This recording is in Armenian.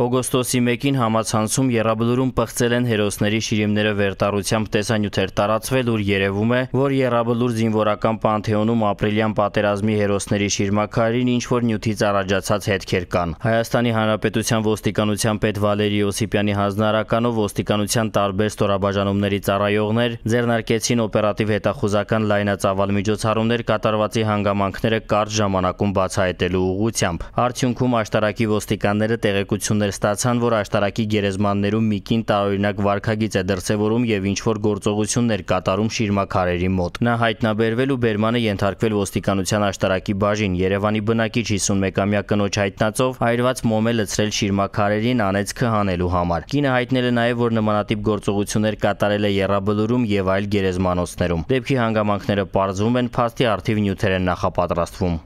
Օգոստոսի 1-ին համացանցում Եռաբլուրում պղծել են հերոսների շիրիմները վերտառությամբ տեսանյութեր տարածվել, ուր երևում է, որ Եռաբլուր զինվորական պանթեոնում ապրիլյան պատերազմի հերոսների շիրմաքարերին ինչ որ նյութից առաջացած հետքեր կան։ Հայաստանի Հանրապետության ոստիկանության պետ Վալերի Ոսիպյանի հանձնարարականով ոստիկանության տարբեր ստորաբաժանումների ծառայողներ ձեռնարկեցին օպերատիվ հետախուզական լայնածավալ միջոցառումներ կատարվածի հանգամանքները կարճ ժամանակում բացահայտելու ուղղությամբ։ Արդյունքում աշտարակի ոստիկանները տեղեկություններ ստացան, որ աշտարակի գերեզմաններում մի կին տարօրինակ վարքագիծ է դրսևորում եւ ինչ որ գործողություններ կատարում շիրմաքարերի մոտ։ Նա հայտնաբերվել ու բերմանը ենթարկվել ոստիկանության աշտարակի բաժին Երևանի բնակիչ 51-ամյա կնոջ հայտնածով այրված մոմ է լցրել շիրմաքարերին անեծքը հանելու համար։ Կինը հայտնել է նաեւ, որ նմանատիպ գործողություններ կատարել է Եռաբլուրում եւ այլ գերեզմանոցներում։ Դեպքի հանգամանքները պարզվում են, փաստի արդիվ նյութեր են նախապատրաստվում։